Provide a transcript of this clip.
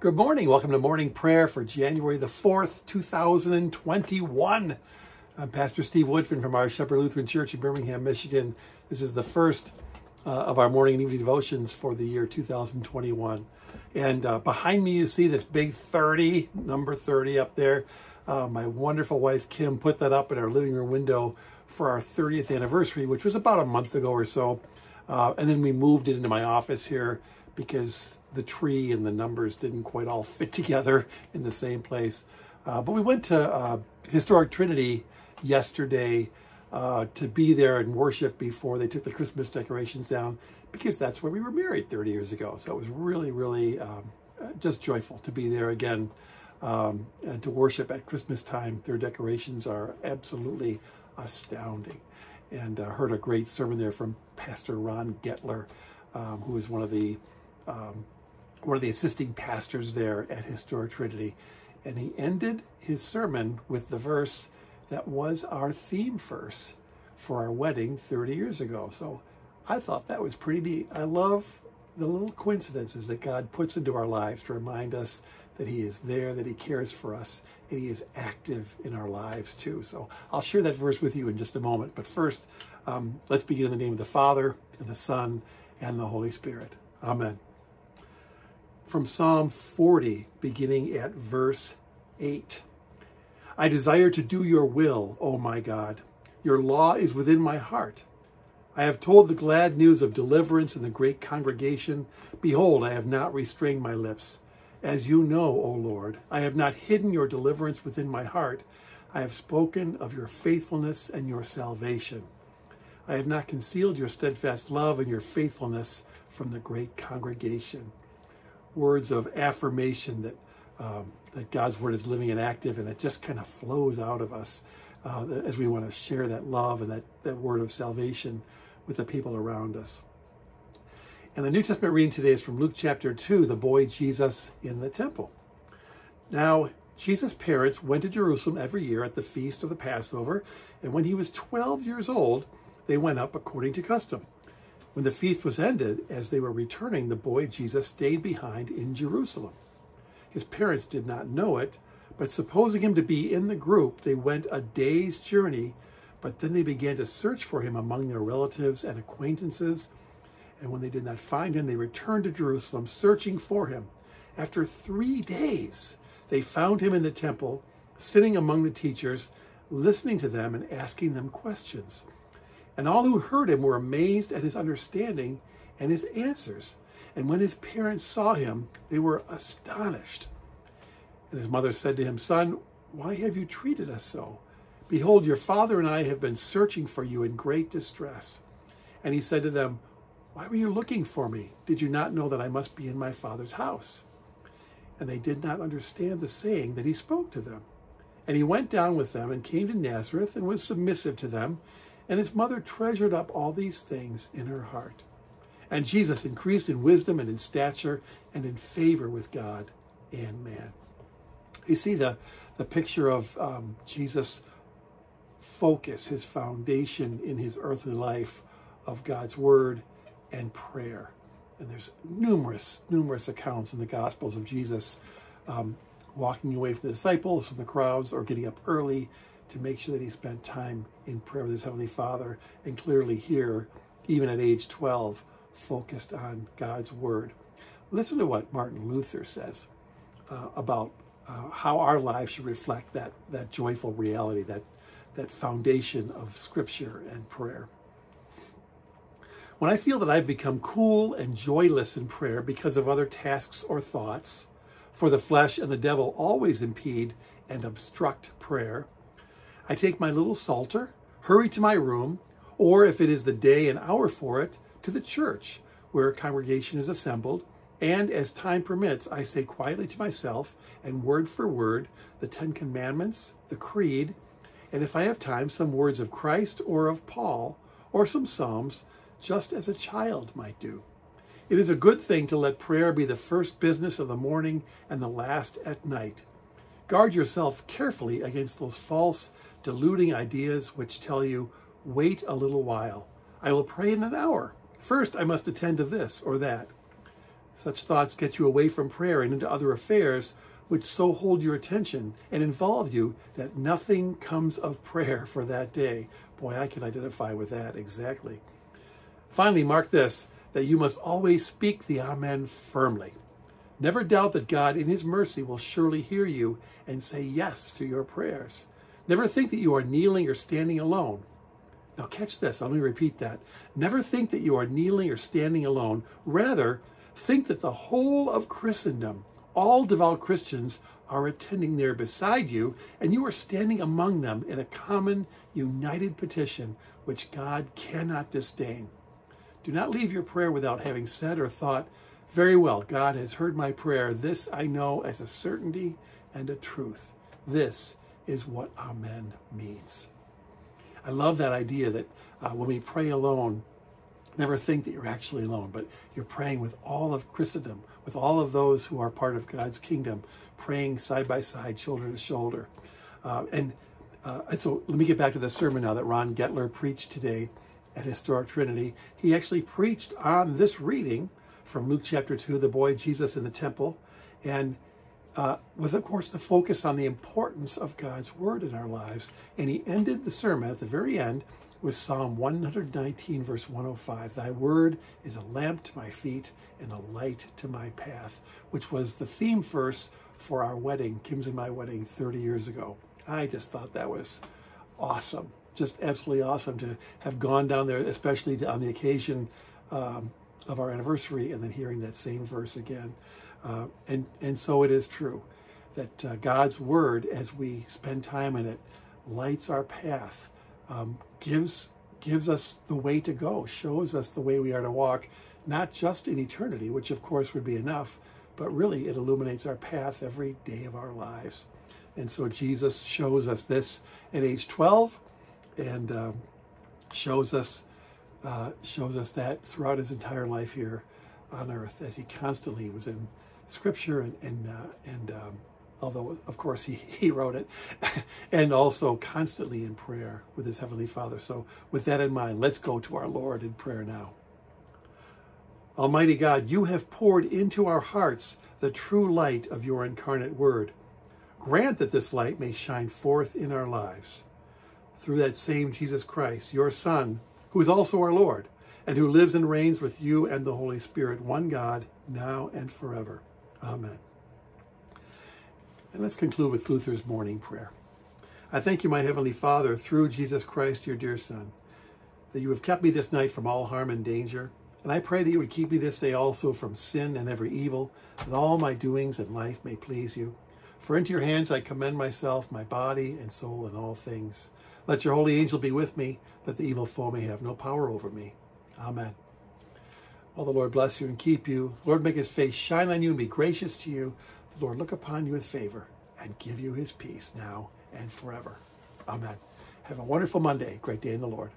Good morning. Welcome to morning prayer for January the 4th, 2021. I'm Pastor Steve Woodfin from our Shepherd Lutheran Church in Birmingham, Michigan. This is the first uh, of our morning and evening devotions for the year 2021. And uh, behind me, you see this big 30, number 30 up there. Uh, my wonderful wife, Kim, put that up in our living room window for our 30th anniversary, which was about a month ago or so. Uh, and then we moved it into my office here because the tree and the numbers didn't quite all fit together in the same place. Uh, but we went to uh, Historic Trinity yesterday uh, to be there and worship before they took the Christmas decorations down because that's where we were married 30 years ago. So it was really, really um, just joyful to be there again um, and to worship at Christmas time. Their decorations are absolutely astounding. And uh, heard a great sermon there from Pastor Ron Getler, um, who is one of the um, one of the assisting pastors there at Historic Trinity. And he ended his sermon with the verse that was our theme verse for our wedding 30 years ago. So I thought that was pretty neat. I love the little coincidences that God puts into our lives to remind us that he is there, that he cares for us, and he is active in our lives too. So I'll share that verse with you in just a moment. But first, um, let's begin in the name of the Father, and the Son, and the Holy Spirit. Amen from Psalm 40, beginning at verse 8. I desire to do your will, O my God. Your law is within my heart. I have told the glad news of deliverance in the great congregation. Behold, I have not restrained my lips. As you know, O Lord, I have not hidden your deliverance within my heart. I have spoken of your faithfulness and your salvation. I have not concealed your steadfast love and your faithfulness from the great congregation words of affirmation that um, that God's word is living and active, and it just kind of flows out of us uh, as we want to share that love and that, that word of salvation with the people around us. And the New Testament reading today is from Luke chapter 2, the boy Jesus in the temple. Now, Jesus' parents went to Jerusalem every year at the feast of the Passover, and when he was 12 years old, they went up according to custom. When the feast was ended, as they were returning, the boy Jesus stayed behind in Jerusalem. His parents did not know it, but supposing him to be in the group, they went a day's journey, but then they began to search for him among their relatives and acquaintances. And when they did not find him, they returned to Jerusalem, searching for him. After three days, they found him in the temple, sitting among the teachers, listening to them and asking them questions. And all who heard him were amazed at his understanding and his answers. And when his parents saw him, they were astonished. And his mother said to him, Son, why have you treated us so? Behold, your father and I have been searching for you in great distress. And he said to them, Why were you looking for me? Did you not know that I must be in my father's house? And they did not understand the saying that he spoke to them. And he went down with them and came to Nazareth and was submissive to them. And his mother treasured up all these things in her heart. And Jesus increased in wisdom and in stature and in favor with God and man. You see the, the picture of um, Jesus' focus, his foundation in his earthly life of God's word and prayer. And there's numerous, numerous accounts in the Gospels of Jesus um, walking away from the disciples, from the crowds, or getting up early to make sure that he spent time in prayer with his Heavenly Father, and clearly here, even at age 12, focused on God's Word. Listen to what Martin Luther says uh, about uh, how our lives should reflect that, that joyful reality, that, that foundation of Scripture and prayer. When I feel that I've become cool and joyless in prayer because of other tasks or thoughts, for the flesh and the devil always impede and obstruct prayer, I take my little psalter, hurry to my room, or if it is the day and hour for it, to the church where a congregation is assembled, and as time permits, I say quietly to myself and word for word the Ten Commandments, the Creed, and if I have time, some words of Christ or of Paul, or some Psalms, just as a child might do. It is a good thing to let prayer be the first business of the morning and the last at night. Guard yourself carefully against those false deluding ideas which tell you, wait a little while. I will pray in an hour. First, I must attend to this or that. Such thoughts get you away from prayer and into other affairs which so hold your attention and involve you that nothing comes of prayer for that day. Boy, I can identify with that exactly. Finally, mark this that you must always speak the Amen firmly. Never doubt that God, in His mercy, will surely hear you and say yes to your prayers. Never think that you are kneeling or standing alone. Now, catch this. Let me repeat that. Never think that you are kneeling or standing alone. Rather, think that the whole of Christendom, all devout Christians, are attending there beside you, and you are standing among them in a common, united petition which God cannot disdain. Do not leave your prayer without having said or thought, Very well, God has heard my prayer. This I know as a certainty and a truth. This is what Amen means. I love that idea that uh, when we pray alone, never think that you're actually alone, but you're praying with all of Christendom, with all of those who are part of God's kingdom, praying side by side, shoulder to shoulder. Uh, and, uh, and so let me get back to the sermon now that Ron Getler preached today at Historic Trinity. He actually preached on this reading from Luke chapter 2, the boy Jesus in the temple, and uh, with, of course, the focus on the importance of God's word in our lives. And he ended the sermon at the very end with Psalm 119, verse 105 Thy word is a lamp to my feet and a light to my path, which was the theme verse for our wedding, Kim's and my wedding 30 years ago. I just thought that was awesome. Just absolutely awesome to have gone down there, especially on the occasion um, of our anniversary, and then hearing that same verse again. Uh, and, and so it is true that uh, God's word, as we spend time in it, lights our path, um, gives, gives us the way to go, shows us the way we are to walk, not just in eternity, which of course would be enough, but really it illuminates our path every day of our lives. And so Jesus shows us this at age 12 and um, shows us uh, shows us that throughout his entire life here on earth as he constantly was in scripture and and uh, and um, although of course he he wrote it and also constantly in prayer with his heavenly father. So with that in mind let's go to our lord in prayer now. Almighty god you have poured into our hearts the true light of your incarnate word. Grant that this light may shine forth in our lives. Through that same jesus christ your son who is also our lord and who lives and reigns with you and the holy spirit one god now and forever Amen. And let's conclude with Luther's morning prayer. I thank you, my Heavenly Father, through Jesus Christ, your dear Son, that you have kept me this night from all harm and danger. And I pray that you would keep me this day also from sin and every evil, that all my doings in life may please you. For into your hands I commend myself, my body and soul, and all things. Let your holy angel be with me, that the evil foe may have no power over me. Amen. Well, the Lord bless you and keep you. The Lord make his face shine on you and be gracious to you. The Lord look upon you with favor and give you his peace now and forever. Amen. Have a wonderful Monday. Great day in the Lord.